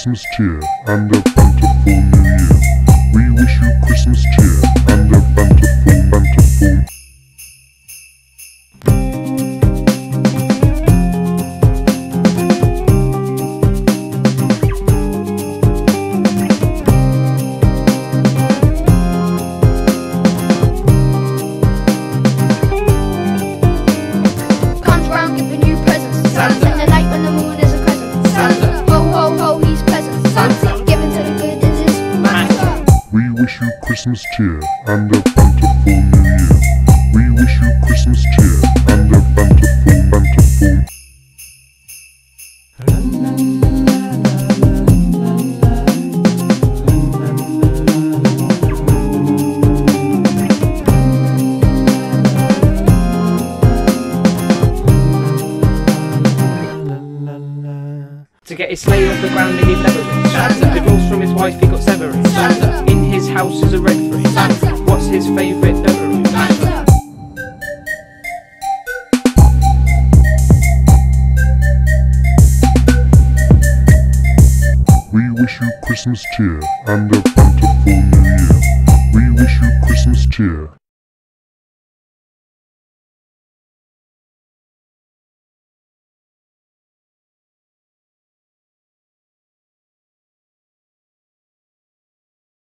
Christmas cheer and a bountiful new year. We wish you Christmas cheer Christmas cheer and a bountiful new year. We wish you Christmas cheer and a bountiful, bountiful. To get his sleigh off the ground need house a red fruit. Santa. What's his favourite? Santa. We wish you Christmas cheer and a bountiful new year. We wish you Christmas cheer